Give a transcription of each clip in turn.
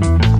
Bye.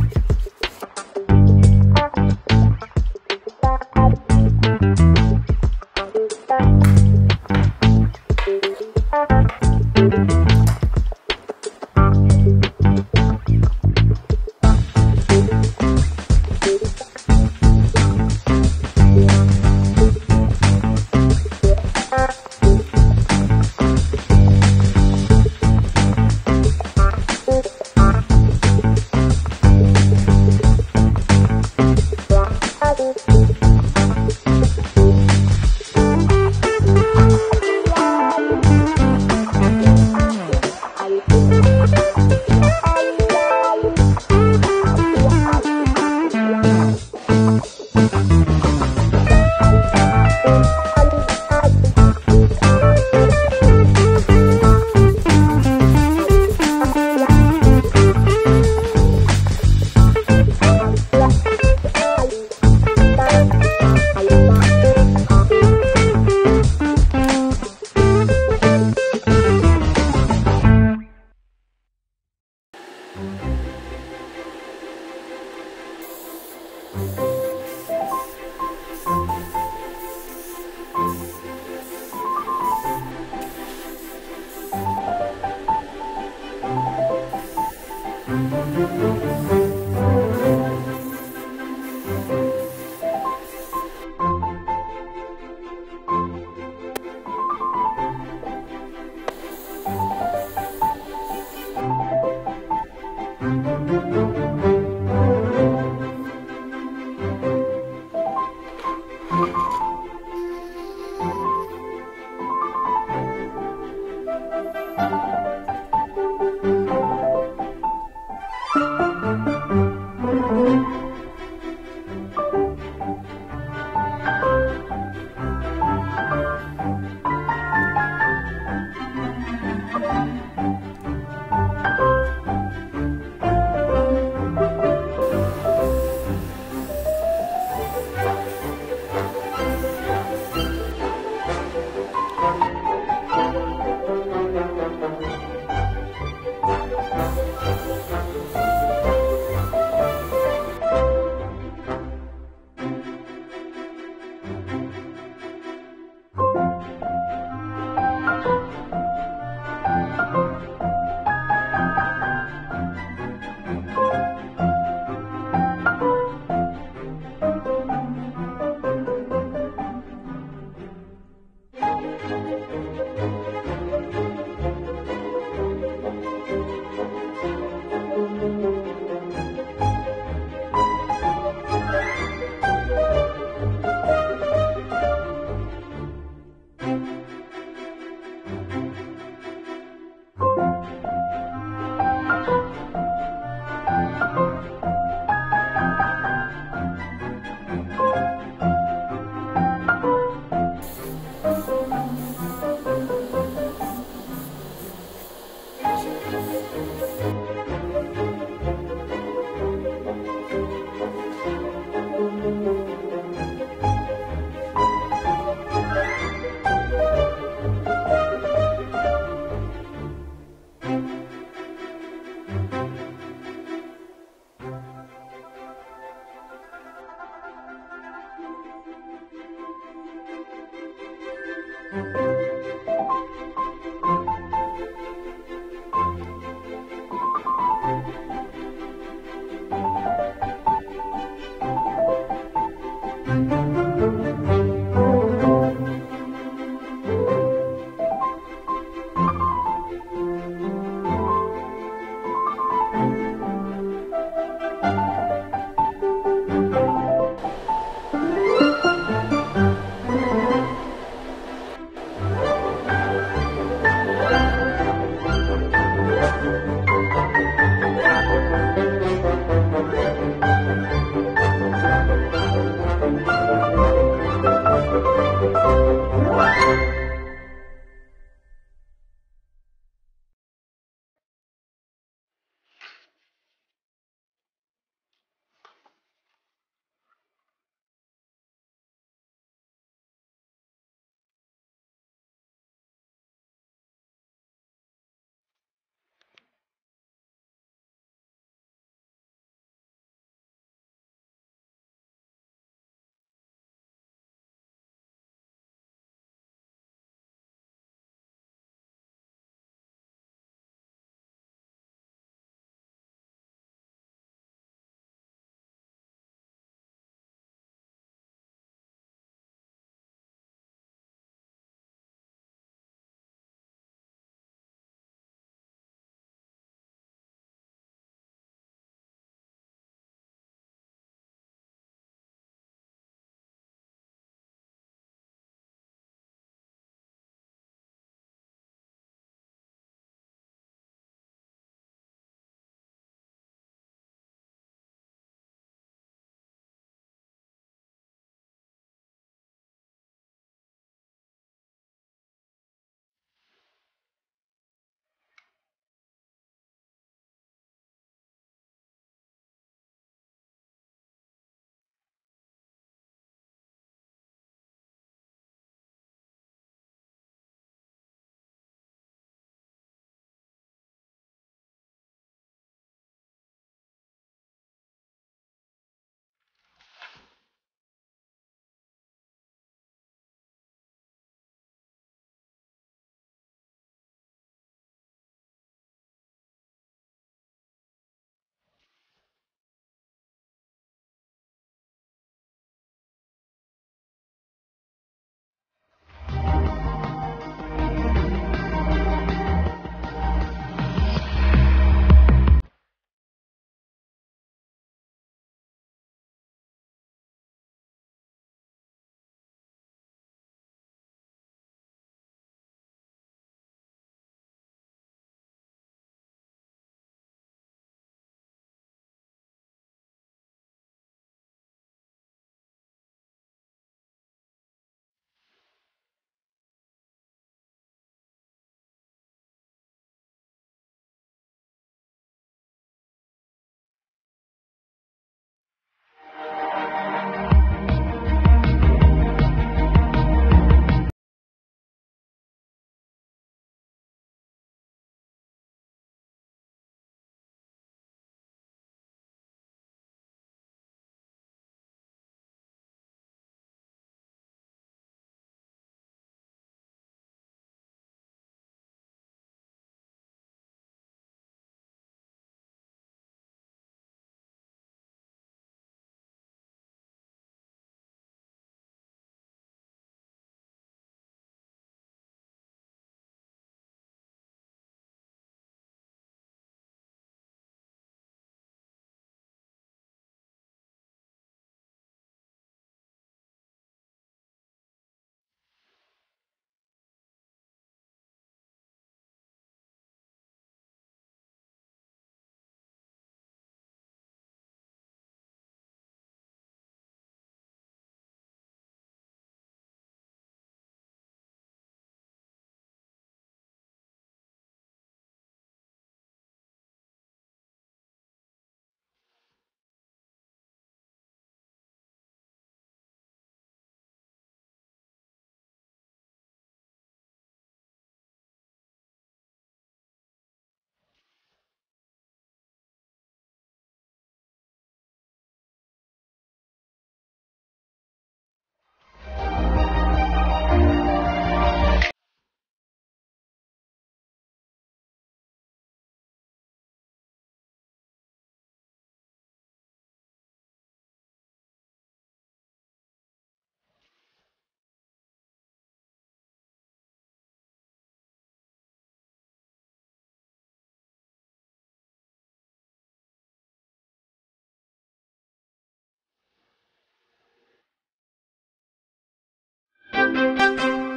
thank you